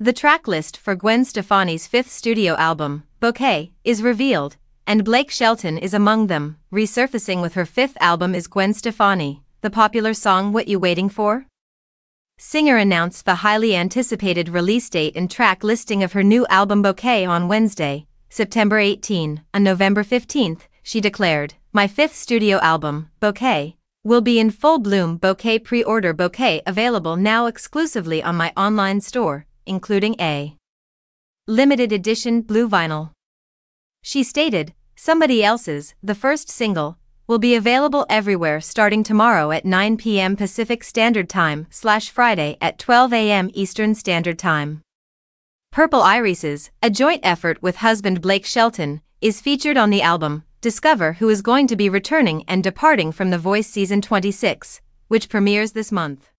The track list for Gwen Stefani's fifth studio album, Bouquet, is revealed, and Blake Shelton is among them. Resurfacing with her fifth album is Gwen Stefani, the popular song What You Waiting For? Singer announced the highly anticipated release date and track listing of her new album Bouquet on Wednesday, September 18. On November 15, she declared, My fifth studio album, Bouquet, will be in full bloom bouquet pre-order bouquet available now exclusively on my online store including a limited edition blue vinyl. She stated, Somebody Else's, the first single, will be available everywhere starting tomorrow at 9 p.m. Pacific Standard Time slash Friday at 12 a.m. Eastern Standard Time. Purple Irises, a joint effort with husband Blake Shelton, is featured on the album, Discover who is going to be returning and departing from The Voice Season 26, which premieres this month.